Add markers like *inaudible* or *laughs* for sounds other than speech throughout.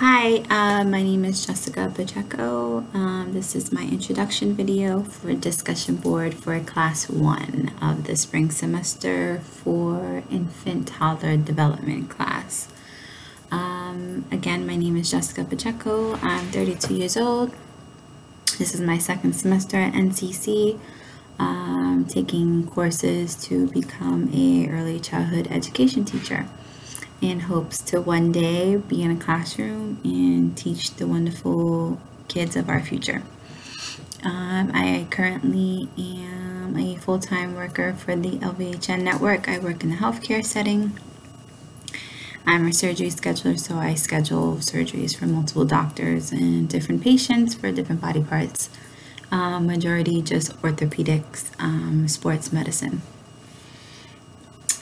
Hi, uh, my name is Jessica Pacheco. Um, this is my introduction video for discussion board for class one of the spring semester for infant toddler development class. Um, again, my name is Jessica Pacheco. I'm 32 years old. This is my second semester at NCC. Um, taking courses to become a early childhood education teacher in hopes to one day be in a classroom and teach the wonderful kids of our future. Um, I currently am a full-time worker for the LVHN network. I work in the healthcare setting. I'm a surgery scheduler, so I schedule surgeries for multiple doctors and different patients for different body parts. Um, majority just orthopedics, um, sports medicine.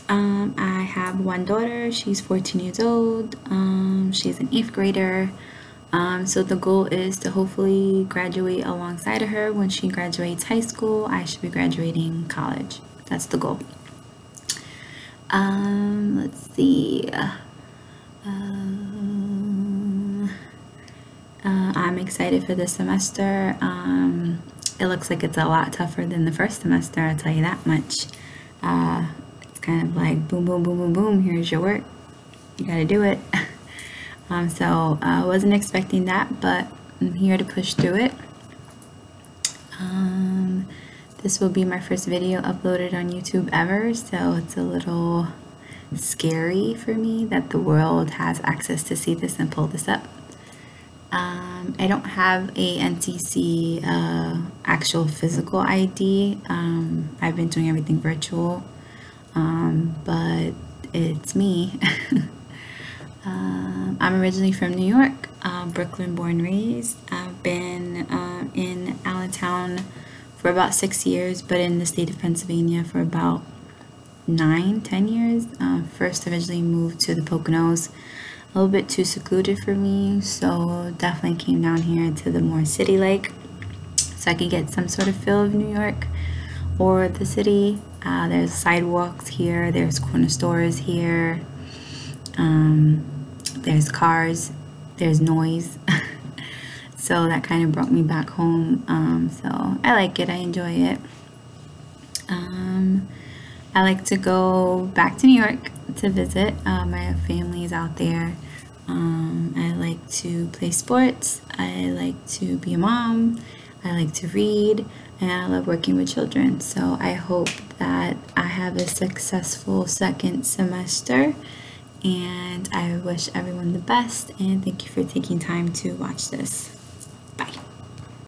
Um, I have one daughter. She's 14 years old. Um, she's an eighth grader. Um, so the goal is to hopefully graduate alongside of her. When she graduates high school, I should be graduating college. That's the goal. Um, let's see. Uh, uh, I'm excited for this semester. Um, it looks like it's a lot tougher than the first semester, I'll tell you that much. Uh, kind of like boom, boom, boom, boom, boom, here's your work. You got to do it. *laughs* um, so I uh, wasn't expecting that, but I'm here to push through it. Um, this will be my first video uploaded on YouTube ever, so it's a little scary for me that the world has access to see this and pull this up. Um, I don't have a NCC uh, actual physical ID. Um, I've been doing everything virtual um, but it's me. *laughs* um, I'm originally from New York, uh, Brooklyn born raised. I've been uh, in Allentown for about six years, but in the state of Pennsylvania for about nine, ten years. Uh, first originally moved to the Poconos, a little bit too secluded for me, so definitely came down here to the more city-like so I could get some sort of feel of New York or the city. Uh, there's sidewalks here, there's corner stores here, um, there's cars, there's noise. *laughs* so that kind of brought me back home. Um, so I like it, I enjoy it. Um, I like to go back to New York to visit. Uh, my is out there. Um, I like to play sports. I like to be a mom. I like to read and I love working with children. So I hope have a successful second semester and I wish everyone the best and thank you for taking time to watch this.